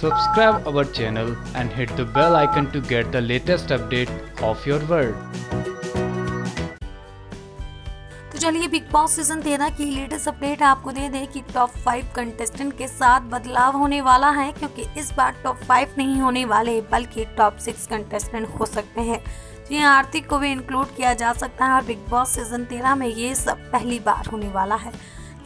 Subscribe our channel and hit the bell icon to get the latest update of your world. तो चलिए big boss season तेरह की latest update आपको दे दें कि टॉप फाइव कंटेस्टेंट के साथ बदलाव होने वाला है, क्योंकि इस बार टॉप फाइव नहीं होने वाले, बल्कि टॉप सिक्स कंटेस्टेंट हो सकते हैं जी हाँ आर्थिक को भी इंक्लूड किया जा सकता है और बिग बॉस सीज़न तेरह में ये सब पहली बार होने वाला है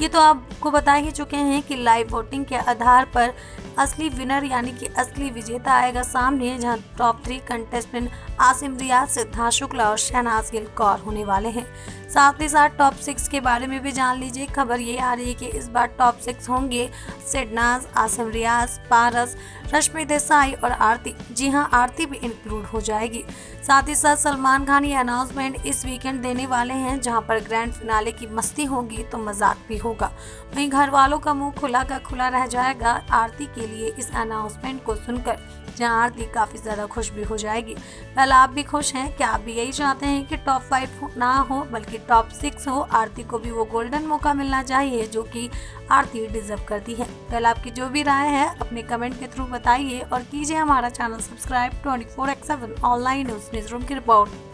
ये तो आपको बता ही चुके हैं कि लाइव वोटिंग के आधार पर असली विनर यानी कि असली विजेता आएगा सामने, जहाँ top three contestant Asim Riaz Siddharth Shukla और शहनाज गिल कौर होने वाले हैं। साथ ही साथ टॉप सिक्स के बारे में भी जान लीजिए। खबर ये आ रही है कि इस बार टॉप सिक्स होंगे सिडनाज आसिम रियाज, पारस, रश्मि देसाई और आरती। जी हाँ आरती भी इंक्लूड हो जाएगी। साथ ही साथ सलमान खान ये अनाउंसमेंट इस वीकेंड देने वाले हैं, जहाँ पर ग्रैंड फिनाले की मस्ती होगी तो मज़ाक भी होगा। वहीं घर वालों का मुँह खुला का खुला रह जाएगा। आरती के लिए इस अनाउंसमेंट को सुनकर जहाँ आरती काफ़ी ज़्यादा खुश भी हो जाएगी। पहले आप भी खुश हैं? क्या आप भी यही चाहते हैं कि टॉप फाइव ना हो, बल्कि टॉप सिक्स हो? आरती को भी वो गोल्डन मौका मिलना चाहिए जो कि आरती डिजर्व करती है। पहले आपकी जो भी राय है, अपने कमेंट के थ्रू बताइए और कीजिए हमारा channel subscribe twenty four X seven online news room की report